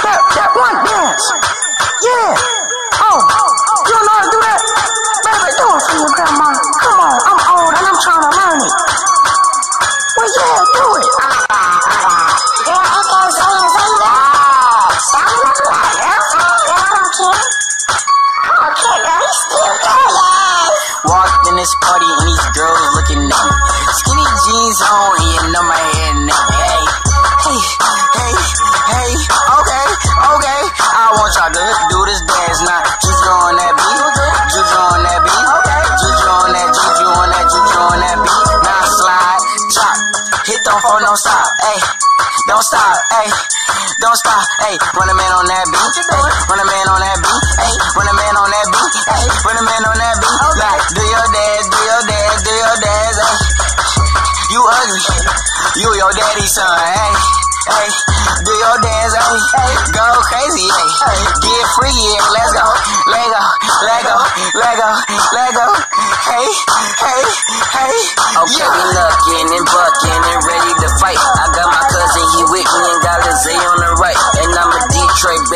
That, that one dance. Yeah. Oh, you don't know how to do that? Baby, do it for your grandma. Come on, I'm old and I'm trying to learn it. Well, yeah, do it. Walked in this party and these girls looking at me. The phone, don't stop, hey. Don't stop, hey, don't stop, hey. Run a man on that beat, hey. Run a man on that beat, hey. Run a man on that beat, hey. Run a man on that beat. Like, do your dance, do your dance, do your dance, hey. You ugly, you your daddy's son, hey. Hey, do your dance, hey, hey, go crazy, hey, get free, yeah, let's go, let go, let go, let go, let go, hey, hey, hey. Okay, we Train